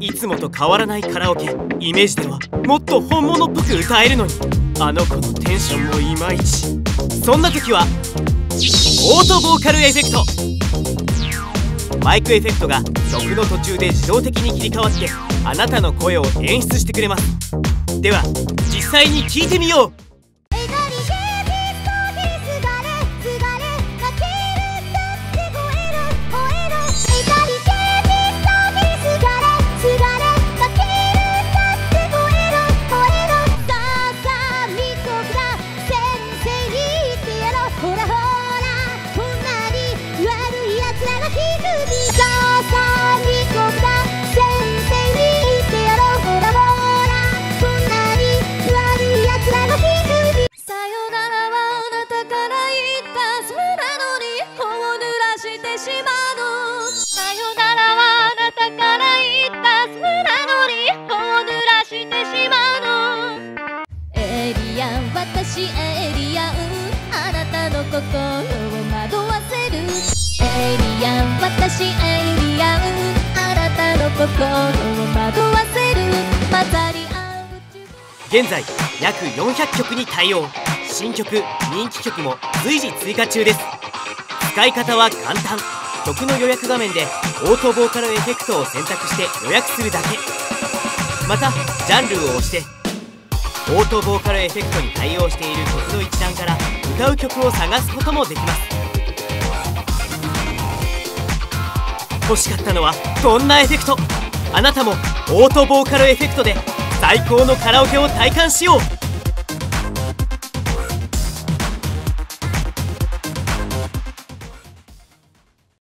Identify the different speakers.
Speaker 1: いつもと変わらないカラオケ。イメージではもっと本物っぽく歌えるのに。あの子のテンションもいまいち。そんな時はオートボーカルエフェクト。マイクエフェクトが曲の途中で自動的に切り替わってあなたの声を演出してくれます。では実際に聞いてみよう。
Speaker 2: 私エイリアンあなたの心を私エイリアンあなたの心を惑わせる混ざり合
Speaker 1: う現在約400曲に対応新曲人気曲も随時追加中です使い方は簡単曲の予約画面でオートボーカルエフェクトを選択して予約するだけまたジャンルを押してオートボーカルエフェクトに対応している曲の一覧から歌う曲を探すこともできます欲しかったのはどんなエフェクト？あなたもオートボーカルエフェクトで最高のカラオケを体感しよう。